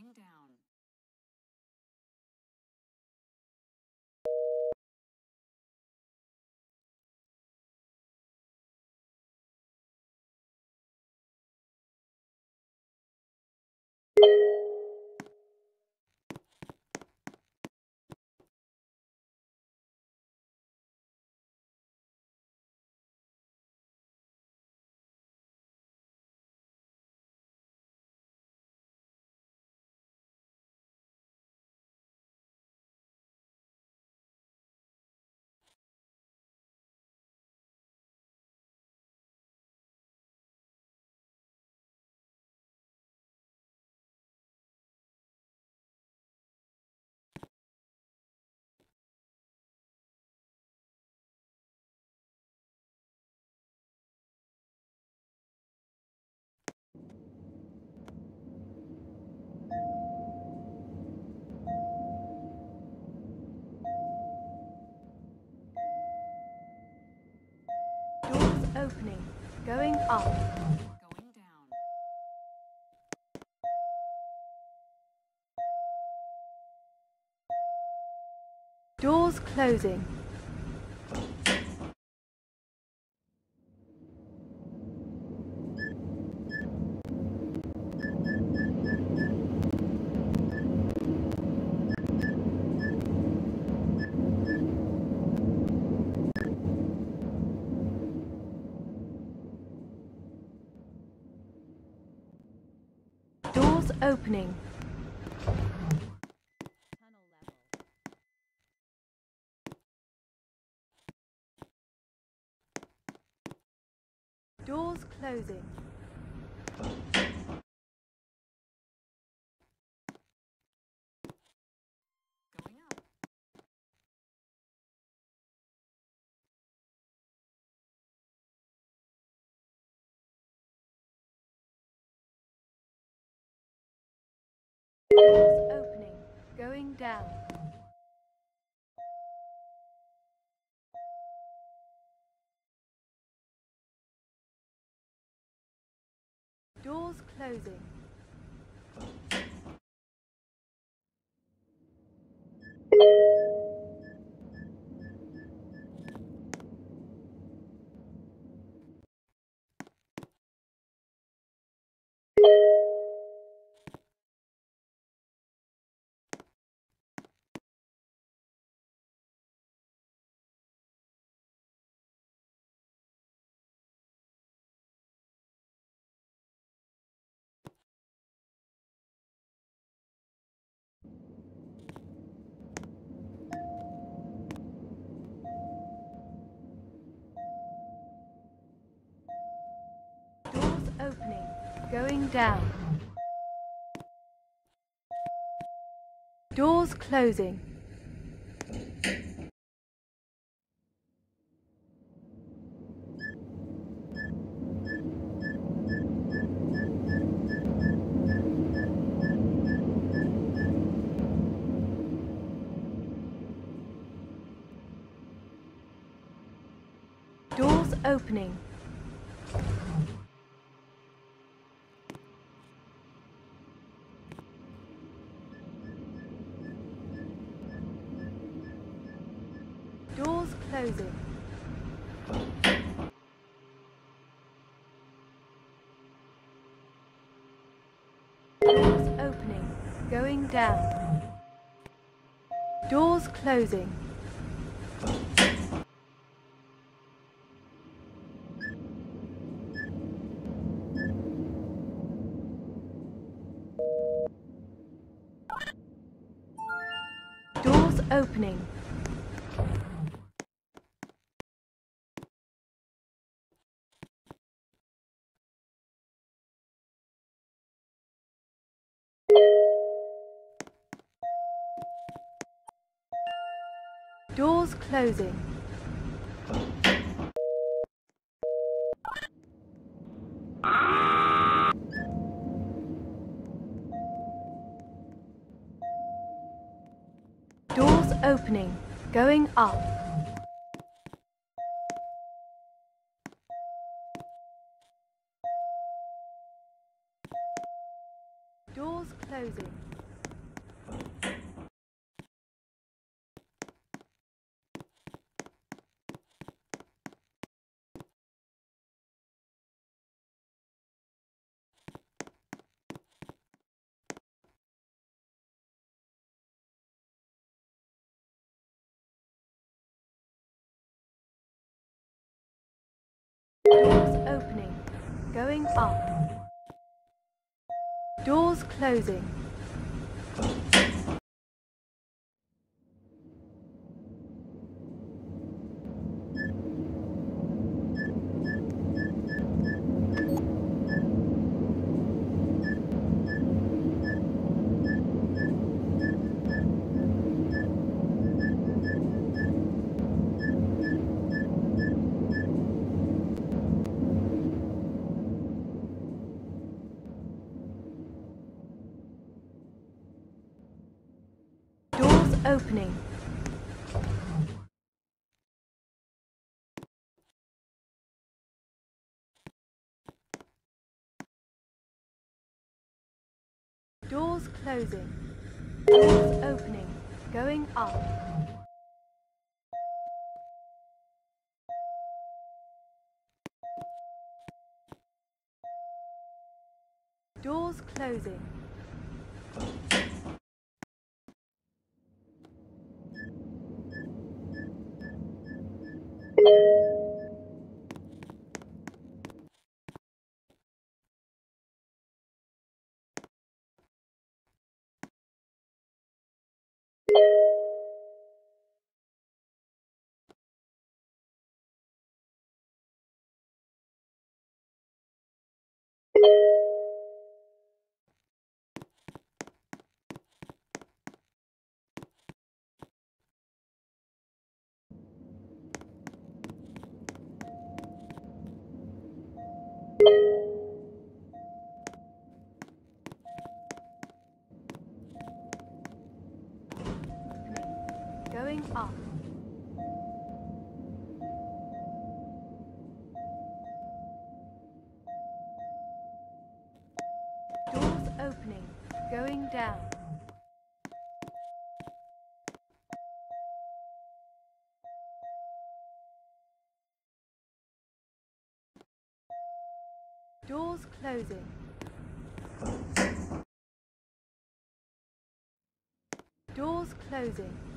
Going down. Going up. Going down. Doors closing. Doors opening. Doors closing. Opening. Going down. Doors closing. Going down. Doors closing. Doors opening. Doors opening. Going down. Doors closing. Doors opening. Doors closing. Doors opening. Going up. Doors opening. Going up. Doors closing. Doors opening. Doors closing. Doors opening. Going up. Doors closing. Opening. Doors closing. Doors closing.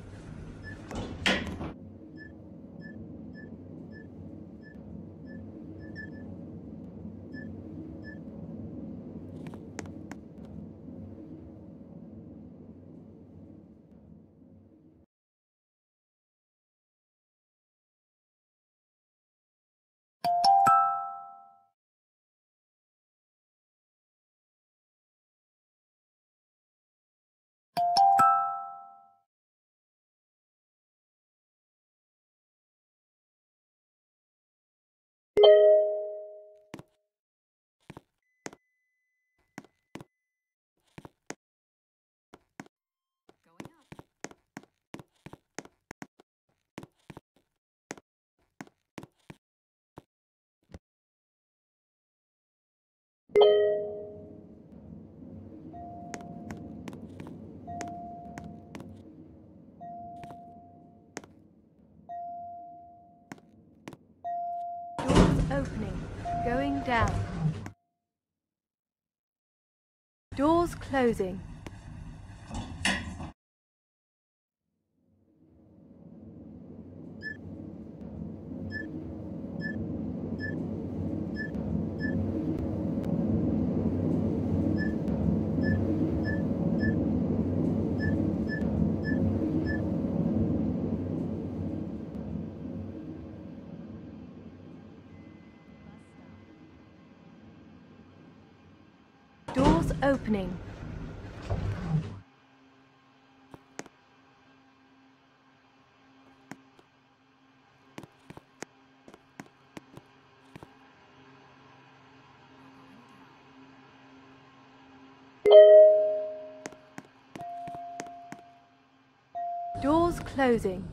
Down. Doors closing. Doors opening. Doors closing.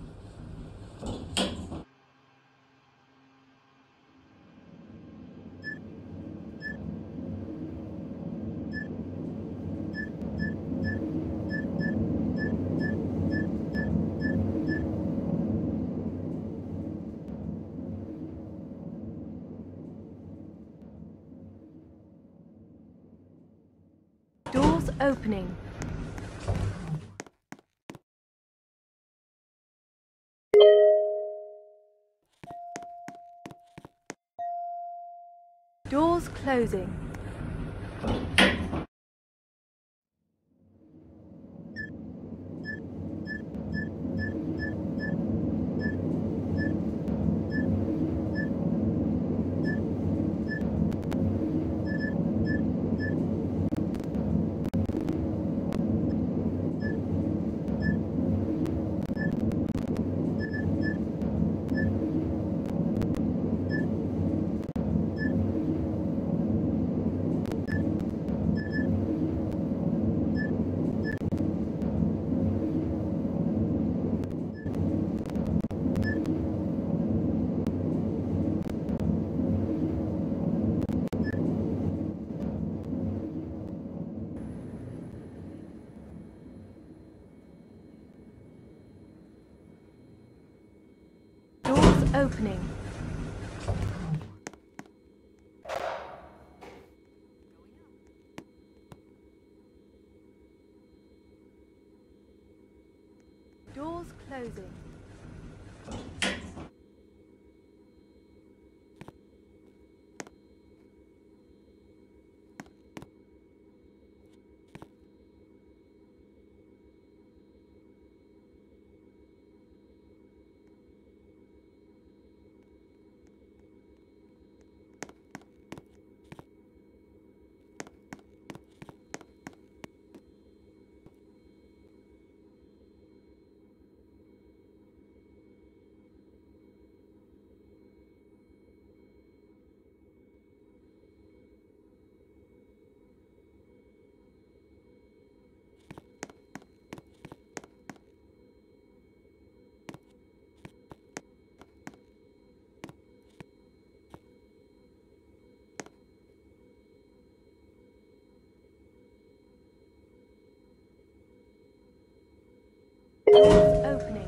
Opening. Doors closing. Doors opening. Doors closing. Doors opening.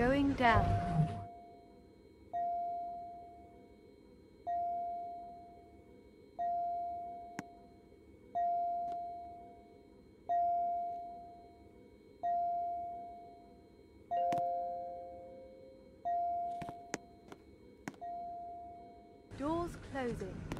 Going down. Doors closing.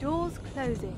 Doors closing.